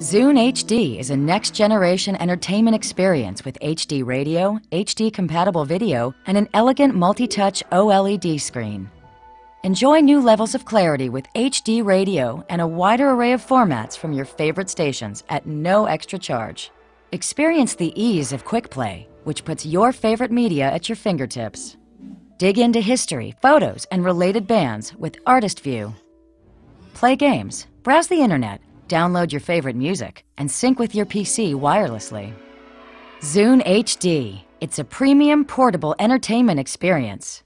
Zune HD is a next generation entertainment experience with HD radio, HD compatible video, and an elegant multi touch OLED screen. Enjoy new levels of clarity with HD radio and a wider array of formats from your favorite stations at no extra charge. Experience the ease of Quick Play, which puts your favorite media at your fingertips. Dig into history, photos, and related bands with Artist View. Play games, browse the internet, download your favorite music, and sync with your PC wirelessly. Zune HD. It's a premium portable entertainment experience.